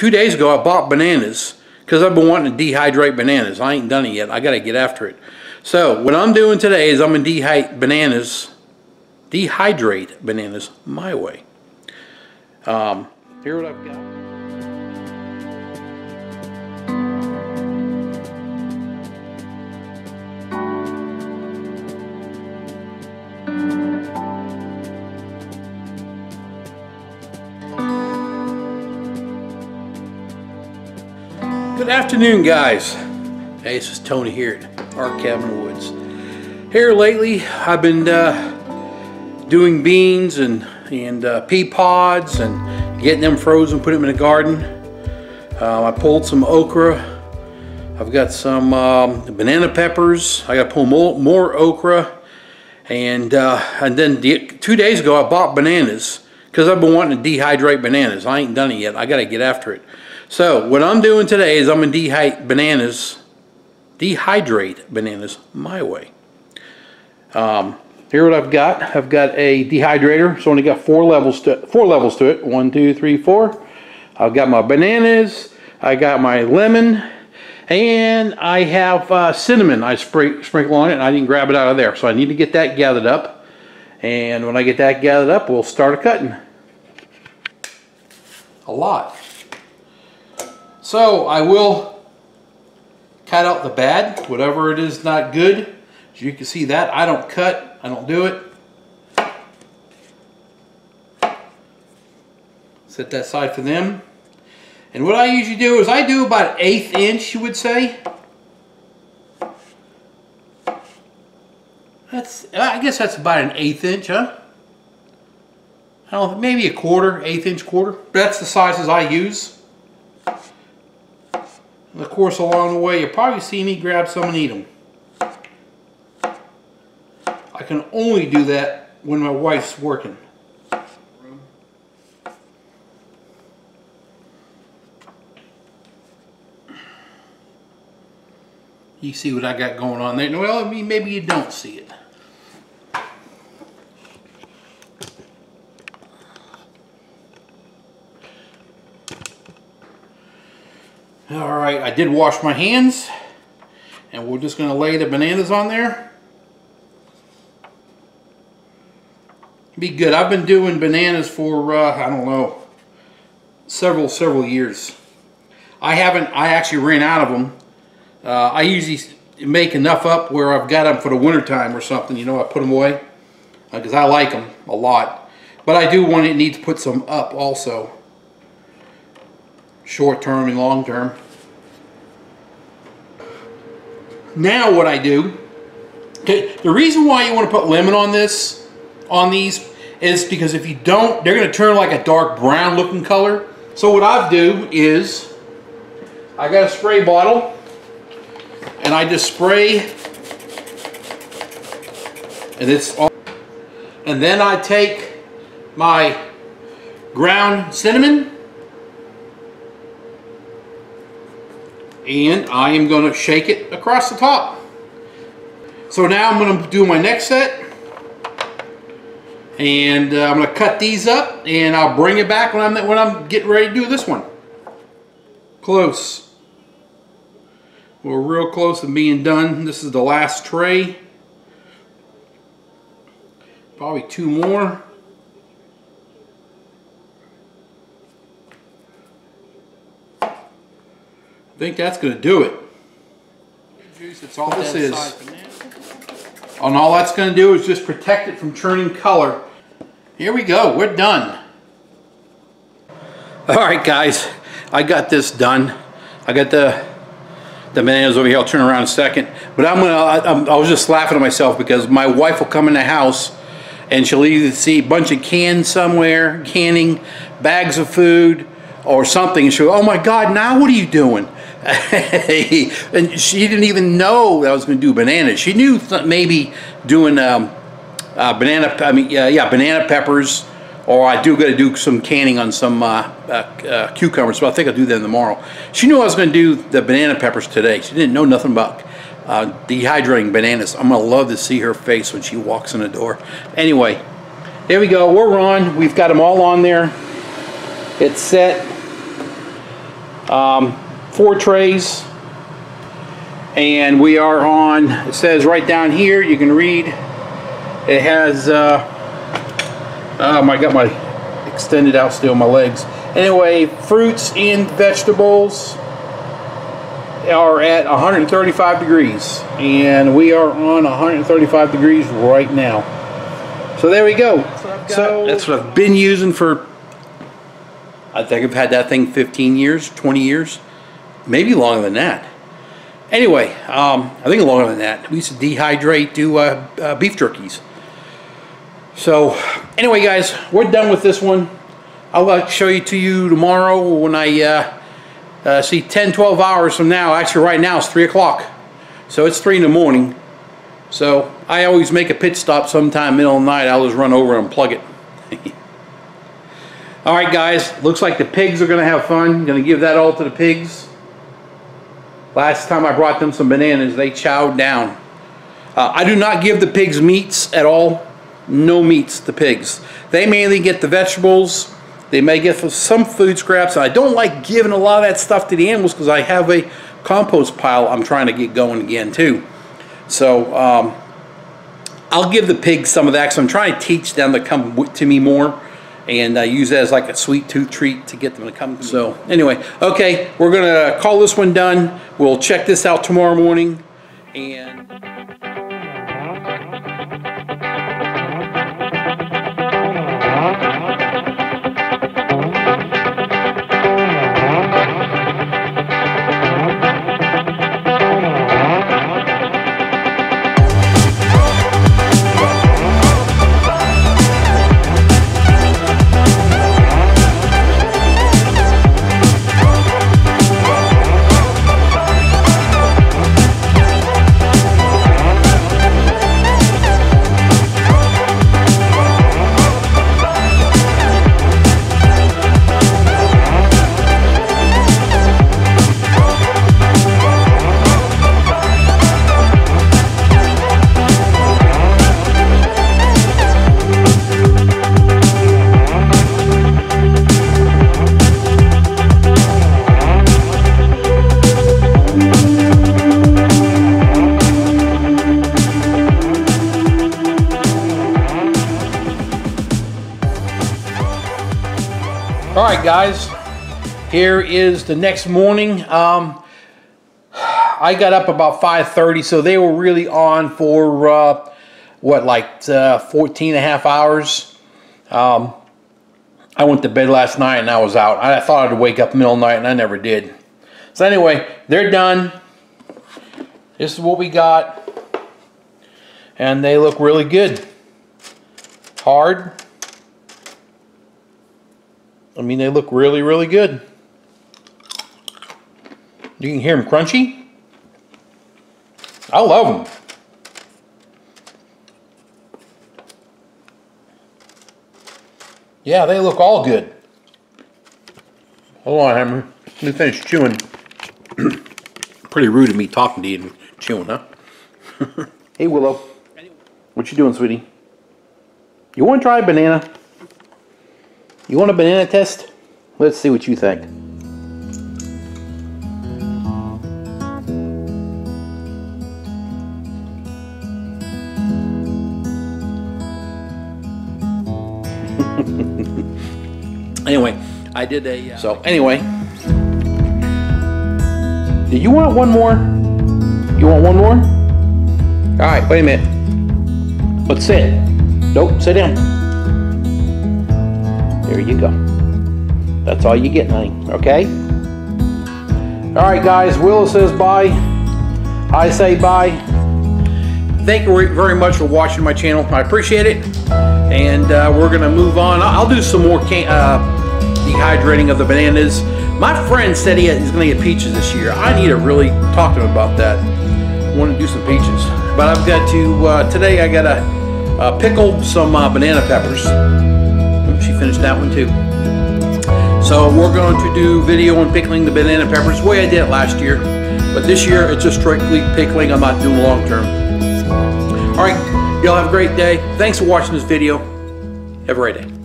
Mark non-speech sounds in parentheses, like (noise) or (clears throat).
two days ago I bought bananas because I've been wanting to dehydrate bananas. I ain't done it yet. I got to get after it. So what I'm doing today is I'm going to dehydrate bananas, dehydrate bananas my way. Um, here what I've got. Afternoon, guys. Hey, this is Tony here at Our Cabin Woods. Here lately, I've been uh, doing beans and and uh, pea pods and getting them frozen, putting them in the garden. Uh, I pulled some okra. I've got some um, banana peppers. I got to pull more, more okra, and uh, and then the, two days ago I bought bananas because I've been wanting to dehydrate bananas. I ain't done it yet. I got to get after it. So what I'm doing today is I'm going to dehydrate bananas, dehydrate bananas my way. Um, here what I've got. I've got a dehydrator. It's only got four levels to four levels to it. One, two, three, four. I've got my bananas. I got my lemon, and I have uh, cinnamon. I spray, sprinkle on it, and I didn't grab it out of there. So I need to get that gathered up. And when I get that gathered up, we'll start a cutting. A lot. So I will cut out the bad, whatever it is not good. As you can see that, I don't cut, I don't do it. Set that aside for them. And what I usually do is I do about an eighth inch, you would say. That's, I guess that's about an eighth inch, huh? I don't know, maybe a quarter, eighth inch quarter. That's the sizes I use. Of course, along the way, you'll probably see me grab some and eat them. I can only do that when my wife's working. You see what I got going on there? Well, I mean, maybe you don't see it. All right, I did wash my hands and we're just gonna lay the bananas on there. Be good. I've been doing bananas for, uh, I don't know, several, several years. I haven't, I actually ran out of them. Uh, I usually make enough up where I've got them for the winter time or something, you know, I put them away because uh, I like them a lot. But I do want to need to put some up also short term and long term. Now what I do, okay, the reason why you want to put lemon on this, on these, is because if you don't, they're going to turn like a dark brown looking color. So what I do is, I got a spray bottle, and I just spray, and it's all, and then I take my ground cinnamon, and I am going to shake it across the top. So now I'm going to do my next set and uh, I'm going to cut these up and I'll bring it back when I'm when I'm getting ready to do this one. Close. We're real close to being done. This is the last tray. Probably two more. Think that's going to do it. That's all this is. And all that's going to do is just protect it from turning color. Here we go. We're done. All right, guys. I got this done. I got the the bananas over here. I'll turn around in a second. But I'm gonna. I, I was just laughing at myself because my wife will come in the house and she'll either see a bunch of cans somewhere, canning, bags of food, or something, and she'll go, "Oh my God! Now what are you doing?" (laughs) and she didn't even know that I was going to do bananas. She knew maybe doing um, uh, banana, I mean, uh, yeah, banana peppers, or I do got to do some canning on some uh, uh, uh, cucumbers, so I think I'll do that tomorrow. She knew I was going to do the banana peppers today. She didn't know nothing about uh, dehydrating bananas. I'm going to love to see her face when she walks in the door. Anyway, there we go. We're on. We've got them all on there. It's set. Um, four trays. And we are on, it says right down here, you can read, it has, uh, um, I got my extended out still, my legs. Anyway, fruits and vegetables are at 135 degrees and we are on 135 degrees right now so there we go that's so that's what I've been using for I think I've had that thing 15 years 20 years maybe longer than that. Anyway um, I think longer than that. We used to dehydrate do uh, uh, beef jerkies. So anyway guys we're done with this one. I'll uh, show you to you tomorrow when I uh, uh, see 10 12 hours from now. Actually right now it's 3 o'clock. So it's 3 in the morning. So I always make a pit stop sometime middle of the night. I'll just run over and plug it. (laughs) Alright guys. Looks like the pigs are gonna have fun. Gonna give that all to the pigs last time I brought them some bananas they chowed down. Uh, I do not give the pigs meats at all. No meats to pigs. They mainly get the vegetables. They may get some food scraps. I don't like giving a lot of that stuff to the animals because I have a compost pile I'm trying to get going again too. So um, I'll give the pigs some of that because I'm trying to teach them to come to me more and uh, use that as like a sweet tooth treat to get them to come. To so anyway, okay, we're gonna call this one done. We'll check this out tomorrow morning and. Right, guys, here is the next morning. Um, I got up about 5.30, so they were really on for, uh, what, like uh, 14 and a half hours. Um, I went to bed last night and I was out. I thought I'd wake up middle night and I never did. So anyway, they're done. This is what we got. And they look really good. Hard. I mean, they look really, really good. You can hear them crunchy. I love them. Yeah, they look all good. Hold on, Hammer. Let me finish chewing. (clears throat) Pretty rude of me talking to you and chewing, huh? (laughs) hey, Willow. What you doing, sweetie? You want to try a banana? You want a banana test? Let's see what you think. (laughs) anyway, I did a. Uh, so anyway, do you want one more? You want one more? All right, wait a minute. Let's sit. Nope, sit down. There you go. That's all you get, honey. Okay? Alright, guys. Will says bye. I say bye. Thank you very much for watching my channel. I appreciate it. And uh, we're going to move on. I'll do some more uh, dehydrating of the bananas. My friend said he he's going to get peaches this year. I need to really talk to him about that. Want to do some peaches. But I've got to, uh, today I got to uh, pickle some uh, banana peppers she finished that one too. So we're going to do video on pickling the banana peppers the way I did it last year. But this year it's just strictly pickling. I'm not doing long term. All right, y'all have a great day. Thanks for watching this video. Have a great day.